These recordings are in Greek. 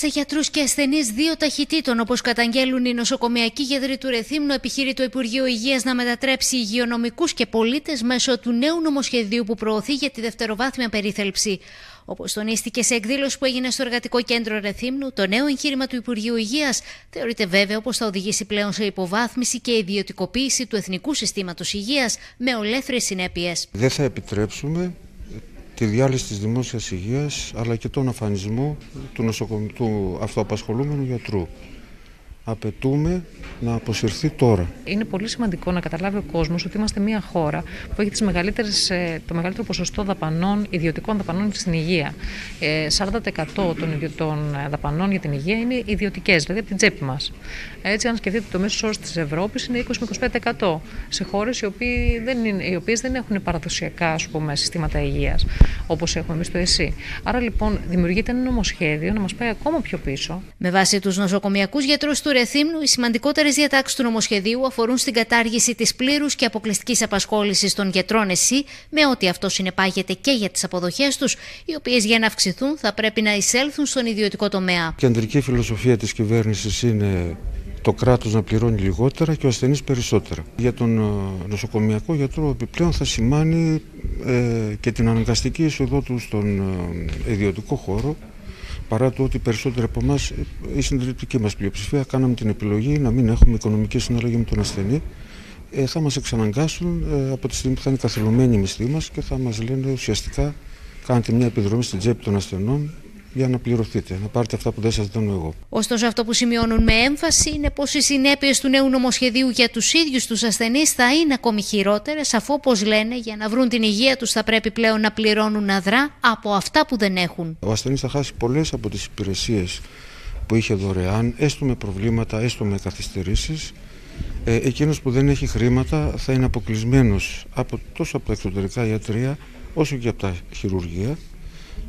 Σε γιατρούς και ασθενείς δύο ταχυτήτων, όπως καταγγέλουν οι νοσοκομιακοί γιατροί του Ρεθύμνου, επιχείρει το Υπουργείο Υγείας να μετατρέψει υγειονομικούς και πολίτες μέσω του νέου νομοσχεδίου που προωθεί για τη δευτεροβάθμια περίθαλψη. Όπως τονίστηκε σε εκδήλωση που έγινε στο Εργατικό Κέντρο Ρεθύμνου, το νέο εγχείρημα του Υπουργείου Υγείας θεωρείται βέβαιο πως θα οδηγήσει πλέον σε υποβάθμιση και ιδιωτικοποίηση του Εθνικού Συστήματος Υγείας με ολέθριες συνέπειες. Δεν θα επιτρέψουμε τη διάλυση της δημόσιας υγείας αλλά και τον αφανισμό του, νοσοκομ... του αυτοαπασχολούμενου γιατρού απαιτούμε να αποσυρθεί τώρα. Είναι πολύ σημαντικό να καταλάβει ο κόσμος ότι είμαστε μια χώρα που έχει τις μεγαλύτερες, ε, το μεγαλύτερο ποσοστό δαπανών, ιδιωτικών δαπανών στην υγεία. 40% ε, των, των δαπανών για την υγεία είναι ιδιωτικές, δηλαδή από την τσέπη μας. Έτσι, αν σκεφτείτε το μέσο όρο της Ευρώπης είναι 20-25% σε χώρες οι, οι οποίες δεν έχουν παραδοσιακά ας πούμε, συστήματα υγείας όπως έχουμε εμείς στο ΕΣΥ. Άρα λοιπόν δημιουργείται ένα νομοσχέδιο να μας πάει ακόμα πιο πίσω. Με βάση τους νοσοκομιακούς γιατρούς του Ρεθύμνου, οι σημαντικότερες διατάξεις του νομοσχεδίου αφορούν στην κατάργηση της πλήρους και αποκλειστικής απασχόλησης των γιατρών ΕΣΥ, με ό,τι αυτό συνεπάγεται και για τις αποδοχές τους, οι οποίες για να αυξηθούν θα πρέπει να εισέλθουν στον ιδιωτικό τομέα. Η κεντρική φιλοσοφία της κυβέρνησης είναι το κράτος να πληρώνει λιγότερα και ο ασθενής περισσότερα. Για τον ε, νοσοκομιακό γιατρό επιπλέον θα σημάνει ε, και την αναγκαστική είσοδό του στον ε, ιδιωτικό χώρο παρά το ότι περισσότεροι από εμάς, η συντηρητική μας πλειοψηφία, κάναμε την επιλογή να μην έχουμε οικονομική συναλλαγή με τον ασθενή. Ε, θα μας εξαναγκάσουν ε, από τη στιγμή που θα είναι καθυλωμένοι οι μισθοί μας και θα μας λένε ουσιαστικά κάνετε μια επιδρομή στην τσέπη των ασθενών για να πληρωθείτε, να πάρετε αυτά που δεν σας δίνω εγώ. Ωστόσο, αυτό που σημειώνουν με έμφαση είναι πως οι συνέπειες του νέου νομοσχεδίου για τους ίδιους τους ασθενείς θα είναι ακόμη χειρότερες, αφού όπως λένε, για να βρουν την υγεία τους θα πρέπει πλέον να πληρώνουν αδρά από αυτά που δεν έχουν. Ο ασθενής θα χάσει πολλές από τις υπηρεσίες που είχε δωρεάν, έστω με προβλήματα, έστω με καθυστερήσεις. Ε, εκείνος που δεν έχει χρήματα θα είναι αποκλεισμένος από, τόσο από τα εξωτερικά ιατρία όσο και από τα χειρουργεία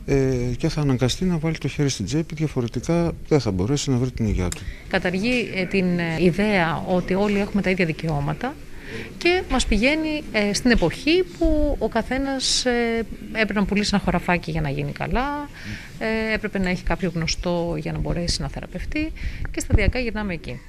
ε, και θα αναγκαστεί να βάλει το χέρι στην τσέπη, διαφορετικά δεν θα μπορέσει να βρει την υγεία του. Καταργεί ε, την ε, ιδέα ότι όλοι έχουμε τα ίδια δικαιώματα και μας πηγαίνει ε, στην εποχή που ο καθένας ε, έπρεπε να πουλήσει ένα χωραφάκι για να γίνει καλά, έπρεπε να έχει κάποιο γνωστό για να μπορέσει να θεραπευτεί και σταδιακά γυρνάμε εκεί.